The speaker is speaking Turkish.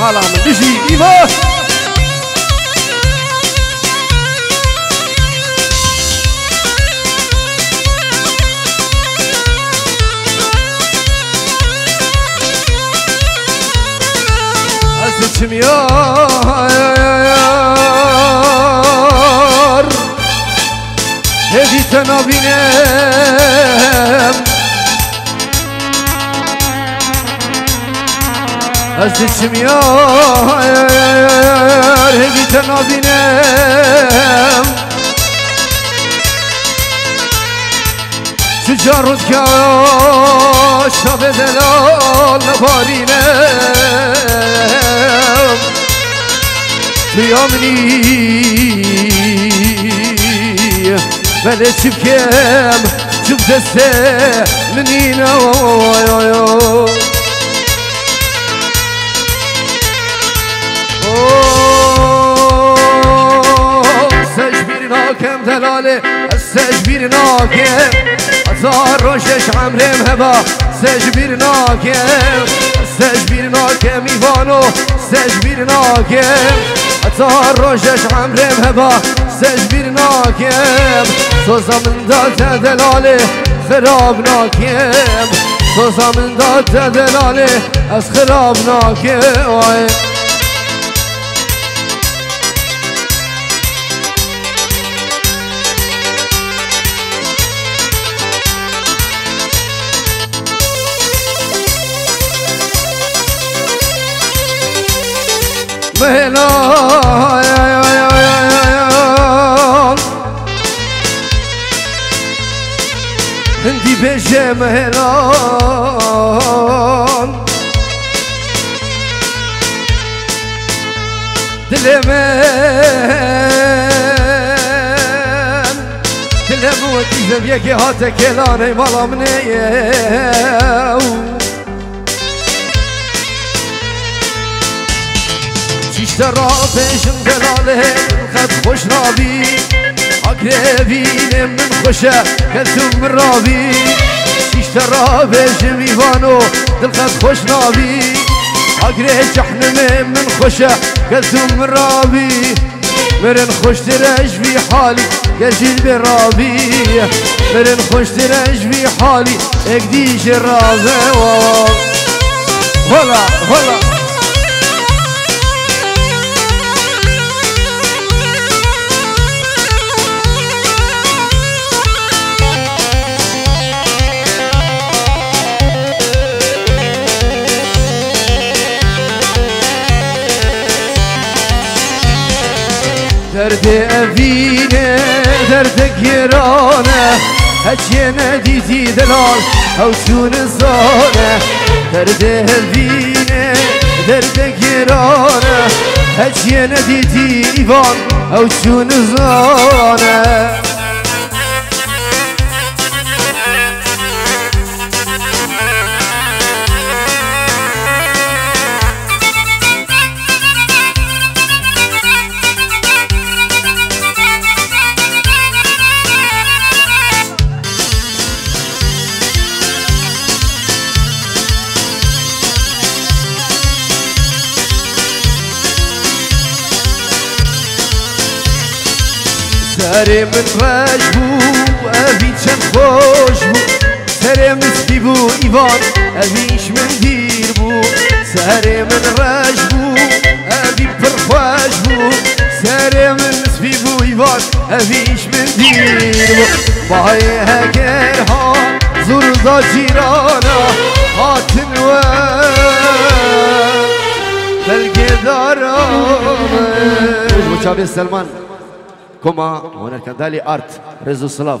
malami vyžívíme. A suçum yar Evi sen abine Seçmiyor giden abinem Ticaret kaşa bedelal barinem Kıyamni Bele çipkem Çip deste Menina Oy oy oy. كم دلاله سجبيرنا كم هزار روشش عمرم هبا سجبيرنا كم سجبيرنا كم ايوانو سجبيرنا كم هزار روشش عمرم هبا سجبيرنا كم سوزا من دات دلاله خراب ناكم سوزا من دات دلاله از خراب ناكم مهلال هندي بيجي مهلال دلمان دلم ودیزم یکی هات کلانه مالا منه چیشت را پیشم دلاله خد خوش رابی اقربین من خوشه کلتم رابی چیشت را پیشم ایوانو دل خد خوش رابی اقرب جحنم من خوشه کلتم رابی مرن خوش ترش بی حالی گجیل بی. رابی مرن خوش ترش بی حالی اگدیش رازه هلا هلا دەوینێ دەردەگێرانە هەچێ زانه. درد اوینه درد دەردەوینێ هچیه ندیدی ایوان او چون زانه. ساري من راجبو أبي تشم خوشبو ساري من ستيبو إيفان أبيش من ديربو ساري من راجبو أبي برخواجبو ساري من سبيبو إيفان أبيش من ديربو باي هكرها زرزا جيرانا هاتن و بلقي دارامه وشابي سلمان. Kuma, هناك دالي آرت رزو سلاف